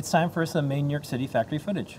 It's time for some main New York City factory footage.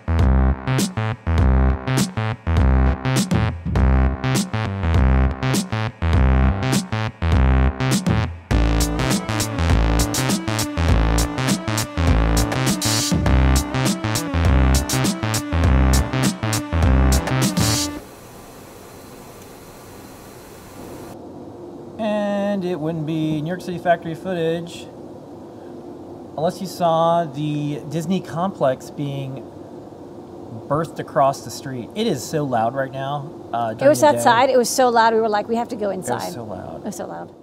And it wouldn't be New York City factory footage unless you saw the Disney complex being birthed across the street. It is so loud right now. Uh, It was outside. It was so loud. We were like, we have to go It inside. was so loud. It was so loud.